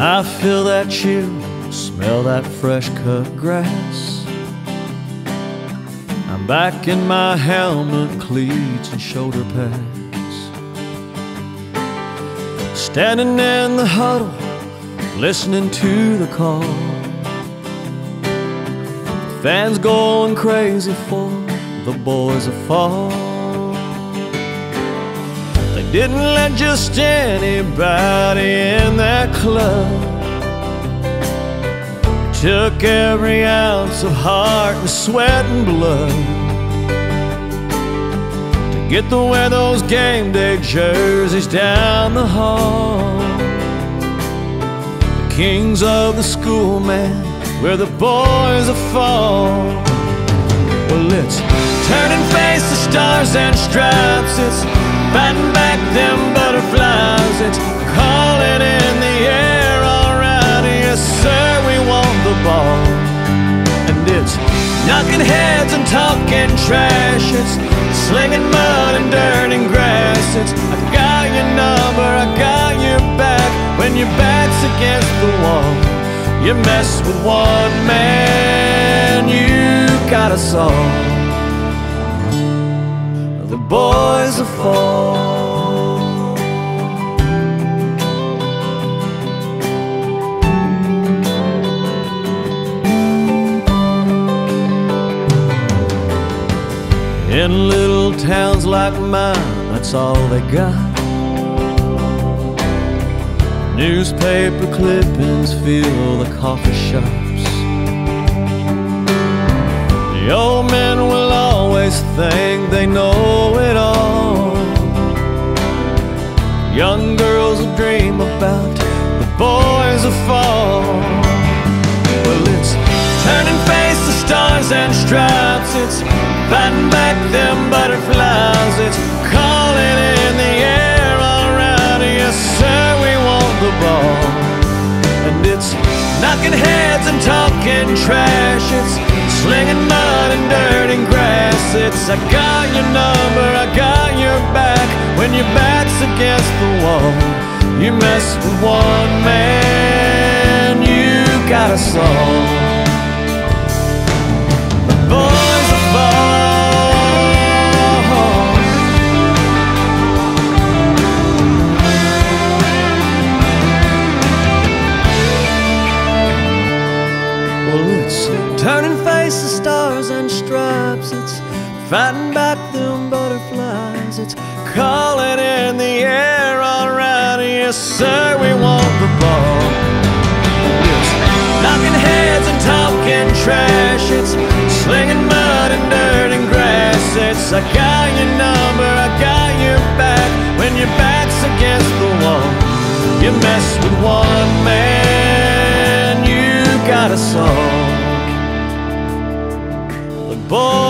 that chill, smell that fresh cut grass. I'm back in my helmet, cleats, and shoulder pads. Standing in the huddle, listening to the call. Fans going crazy for the boys of fall. Didn't let just anybody in that club. Took every ounce of heart and sweat and blood to get to wear those game day jerseys down the hall. The kings of the school, man, where the boys are fall. Well, it's turning face to stars and stripes. It's fighting back them butterflies. It's calling in the air, alright. Yes, sir, we want the ball. And it's knocking heads and talking trash. It's slinging mud and dirt and grass. It's I got your number, I got your back. When your back's against the wall, you mess with one man, you got us all. Boys are fall. In little towns like mine, that's all they got. Newspaper clippings fill the coffee shops. The old men will always think they know it all. Young girls will dream about the boys of fall. Well, it's turning face to stars and stripes. It's fighting back them butterflies. It's calling in the air, alright. Yes, sir, we want the ball. And it's knocking heads and talking trash. It's slinging mud and dirt and grass. It's I got your number, I got your back. When your back's against the wall, you mess with one man, you got us all. I got your number, I got your back. When your back's against the wall, you mess with one man, you got us all. The boys